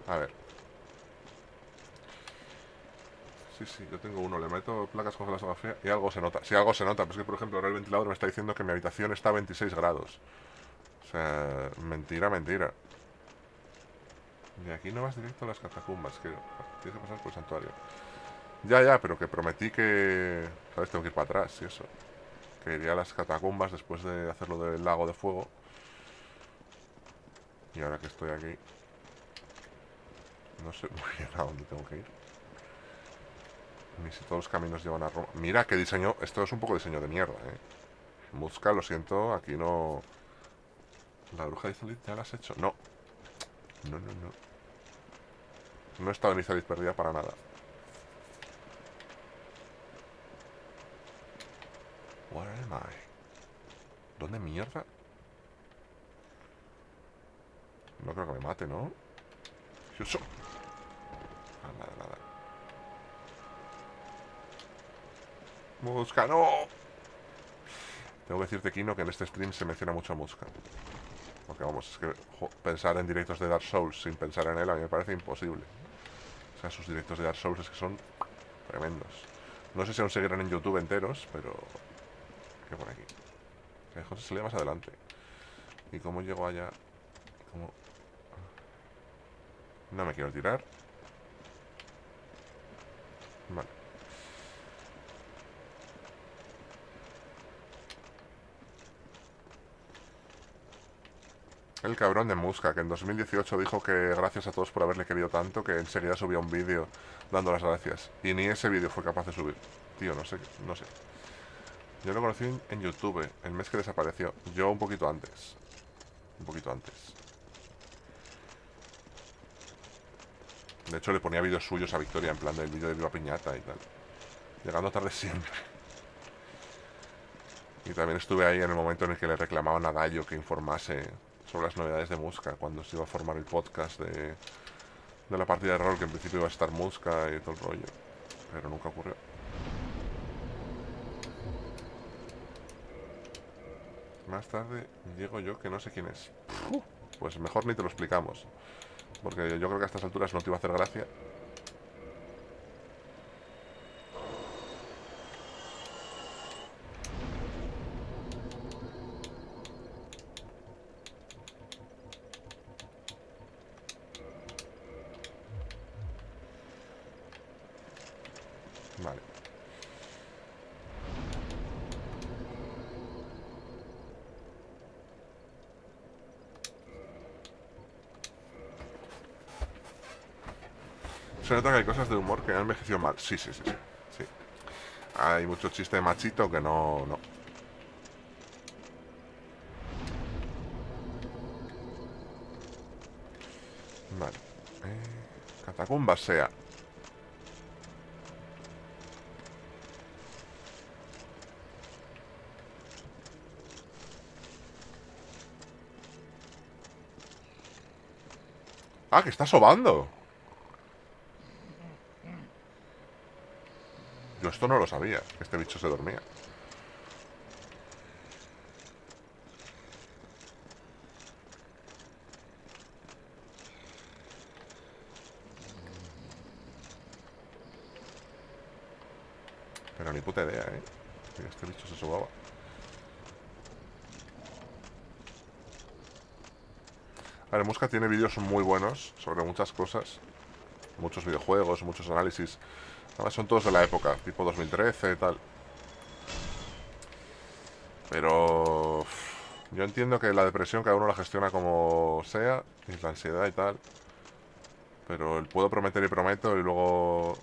A ver. Sí, yo tengo uno. Le meto placas con la fría y algo se nota. Sí, algo se nota, pues que por ejemplo ahora el ventilador me está diciendo que mi habitación está a 26 grados. O sea, mentira, mentira. De aquí no vas directo a las catacumbas, creo. Tienes que pasar por el santuario. Ya, ya, pero que prometí que... ¿Sabes? Tengo que ir para atrás y eso. Que iría a las catacumbas después de hacerlo del lago de fuego. Y ahora que estoy aquí... No sé muy bien a dónde tengo que ir. Ni si todos los caminos llevan a Roma. Mira qué diseño... Esto es un poco diseño de mierda, ¿eh? Musca, lo siento, aquí no... ¿La bruja de Izalit ya la has hecho? No. No, no, no. No he estado en Izalit perdida para nada. Where am I? ¿Dónde mierda? No creo que me mate, ¿no? Ah, nada, nada. Musca, no. Tengo que decirte, Kino, que en este stream se menciona mucho a Musca. Porque vamos, es que pensar en directos de Dark Souls sin pensar en él a mí me parece imposible. O sea, sus directos de Dark Souls es que son tremendos. No sé si aún seguirán en YouTube enteros, pero que por aquí. Que José se lee más adelante. ¿Y cómo llego allá? ¿Cómo? No me quiero tirar. Vale. El cabrón de Musca, que en 2018 dijo que gracias a todos por haberle querido tanto, que enseguida subía un vídeo dando las gracias. Y ni ese vídeo fue capaz de subir. Tío, no sé, no sé. Yo lo conocí en YouTube, el mes que desapareció. Yo un poquito antes. Un poquito antes. De hecho, le ponía vídeos suyos a Victoria, en plan del vídeo de Viva Piñata y tal. Llegando tarde siempre. Y también estuve ahí en el momento en el que le reclamaban a Gallo que informase las novedades de Musca, cuando se iba a formar el podcast de, de la partida de rol, que en principio iba a estar Musca y todo el rollo. Pero nunca ocurrió. Más tarde llego yo que no sé quién es. Pues mejor ni te lo explicamos. Porque yo creo que a estas alturas no te iba a hacer gracia. Cosas de humor que han envejecido mal. Sí, sí, sí, sí. Hay mucho chiste machito que no, no. Vale. Eh, catacumba sea. Ah, que está sobando. Yo esto no lo sabía, este bicho se dormía. Pero ni puta idea, ¿eh? Este bicho se sobaba. A Musca tiene vídeos muy buenos sobre muchas cosas. muchos videojuegos, muchos análisis. Además son todos de la época, tipo 2013 y tal. Pero yo entiendo que la depresión cada uno la gestiona como sea, y la ansiedad y tal. Pero el puedo prometer y prometo y luego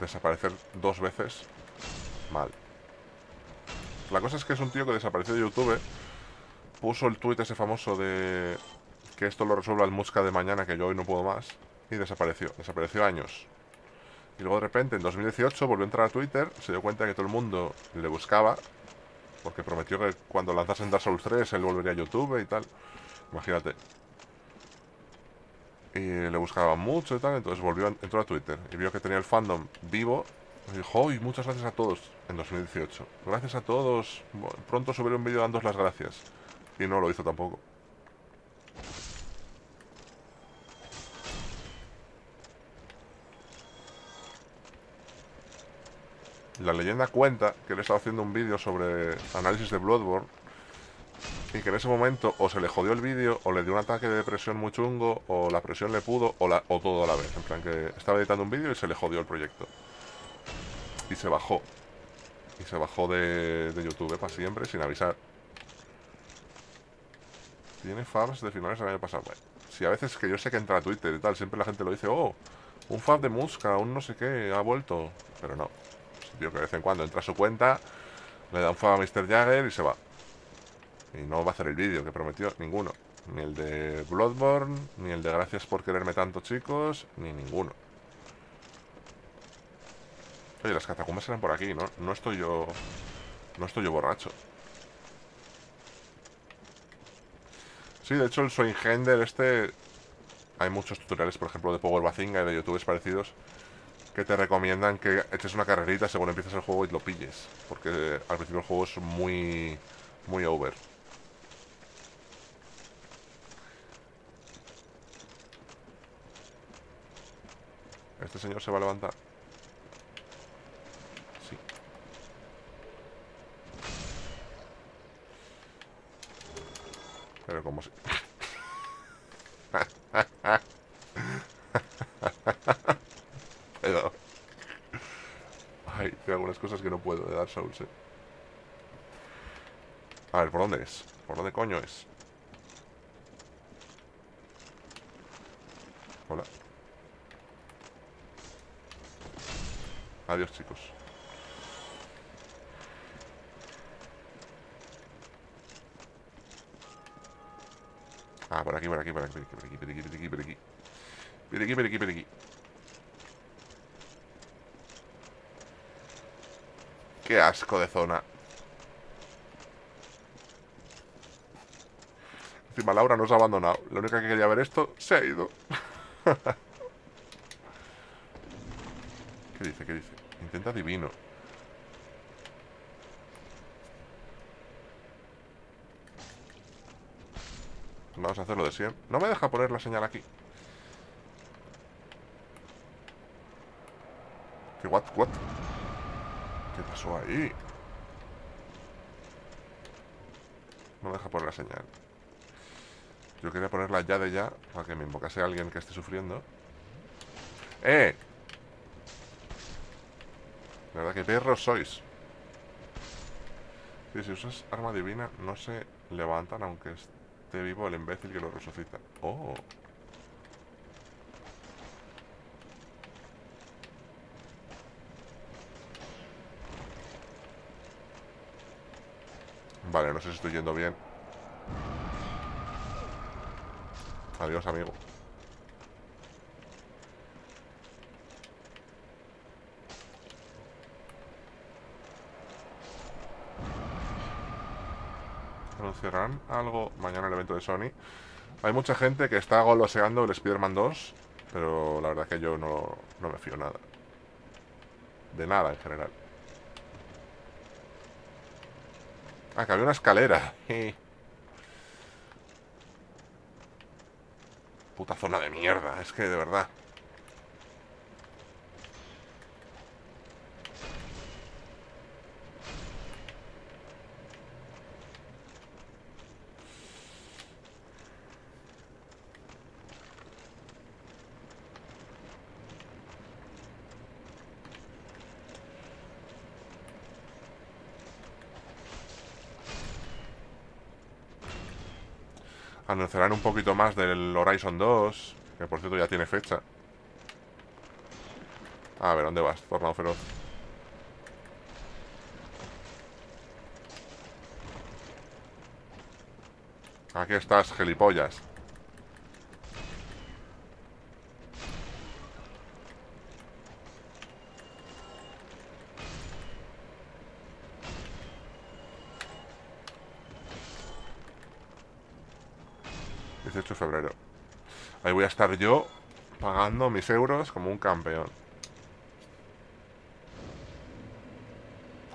desaparecer dos veces, mal. La cosa es que es un tío que desapareció de YouTube, puso el tweet ese famoso de que esto lo resuelva el Musca de mañana, que yo hoy no puedo más, y desapareció. Desapareció años. Y luego de repente, en 2018, volvió a entrar a Twitter, se dio cuenta que todo el mundo le buscaba, porque prometió que cuando lanzasen Dark Souls 3 él volvería a YouTube y tal. Imagínate. Y le buscaba mucho y tal, entonces volvió, entró a Twitter y vio que tenía el fandom vivo. Y dijo, ¡Uy, muchas gracias a todos! En 2018. Gracias a todos. Pronto subiré un vídeo dándos las gracias. Y no lo hizo tampoco. La leyenda cuenta que él estaba haciendo un vídeo sobre análisis de Bloodborne y que en ese momento o se le jodió el vídeo o le dio un ataque de depresión muy chungo o la presión le pudo o, la, o todo a la vez. En plan que estaba editando un vídeo y se le jodió el proyecto. Y se bajó. Y se bajó de, YouTube para siempre sin avisar. Tiene fabs de finales del año pasado. Bueno, si a veces que yo sé que entra a Twitter y tal, siempre la gente lo dice, oh, un fab de Muska, un no sé qué, ha vuelto. Pero no tío que de vez en cuando entra a su cuenta, le da un fuego a Mr. Jagger y se va. Y no va a hacer el vídeo que prometió, ninguno. Ni el de Bloodborne, ni el de Gracias por quererme tanto, chicos, ni ninguno. Oye, las catacumbas eran por aquí, ¿no? No estoy yo... No estoy yo borracho. Sí, de hecho el Swingender este... Hay muchos tutoriales, por ejemplo, de Power Bazinga y de youtubers parecidos que te recomiendan que eches una carrerita según empiezas el juego y lo pilles. Porque al principio el juego es muy, muy over. ¿Este señor se va a levantar? Sí. Pero como si... Eh. A ver, ¿por dónde es? ¿Por dónde coño es? Hola. Adiós, chicos. Ah, por aquí, por aquí, por aquí, por aquí, por aquí, por aquí, por aquí. Por aquí, por aquí, por aquí. Por aquí. Asco de zona. Encima Laura nos ha abandonado. La única que quería ver esto se ha ido. ¿Qué dice? ¿Qué dice? Intenta divino. Vamos a hacerlo de siempre. No me deja poner la señal aquí. ¿Qué? What? What? ¿Qué pasó ahí? No deja poner la señal. Yo quería ponerla ya de ya para que me invocase alguien que esté sufriendo. ¡Eh! Verdad que perros sois. si usas arma divina, no se levantan aunque esté vivo el imbécil que lo resucita. ¡Oh! Vale, no sé si estoy yendo bien. Adiós, amigo. ¿Anunciarán algo mañana el evento de Sony? Hay mucha gente que está goloseando el Spider-Man 2, pero la verdad que yo no, no me fío nada. De nada en general. Ah, una escalera. Puta zona de mierda, es que de verdad. Anunciarán un poquito más del Horizon 2, que por cierto ya tiene fecha. A ver, ¿dónde vas? Tornado feroz. Aquí estás, gelipollas. de febrero. Ahí voy a estar yo pagando mis euros como un campeón.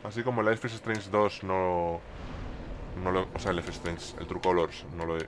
Así como el Life is Strange 2 no... no lo, o sea, el Life is Strange, el True Colors, no lo he